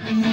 Música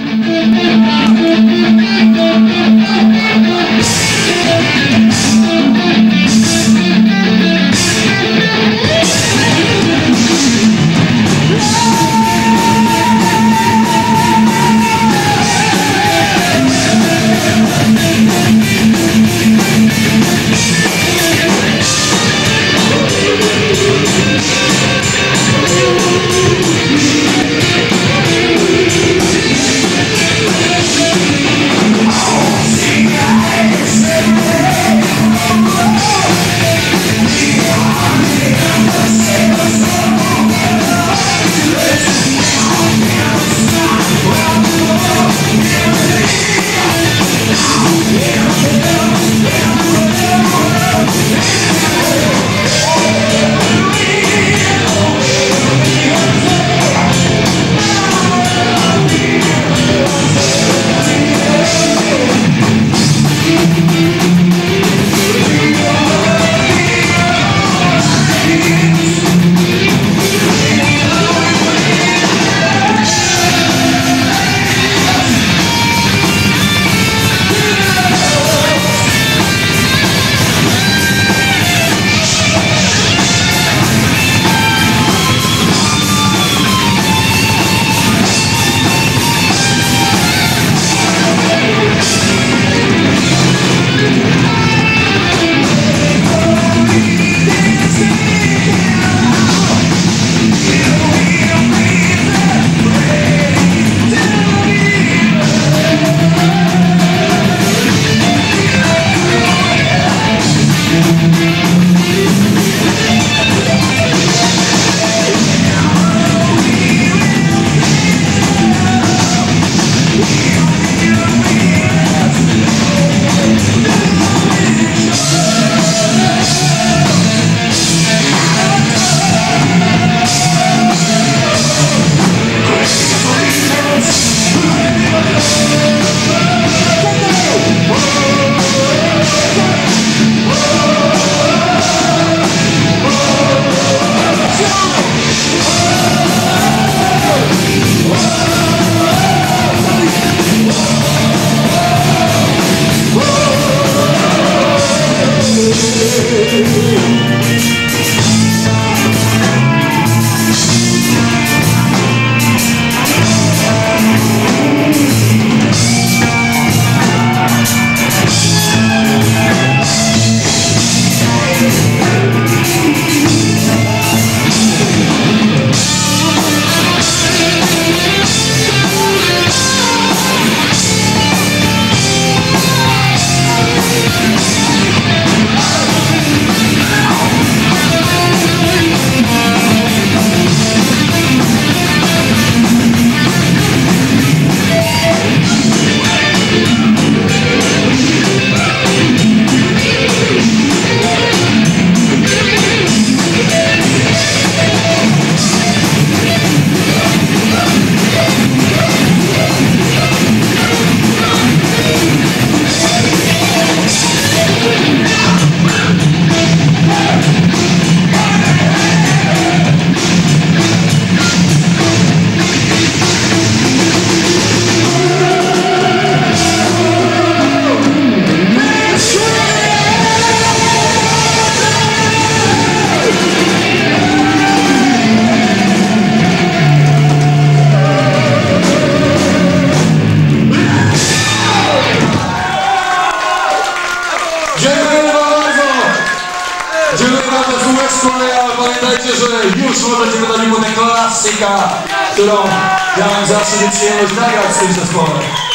Pamiętajcie, że już możecie wydać płytę klasyka, którą ja mam zawsze przyjemność nagrać z tym zespołem.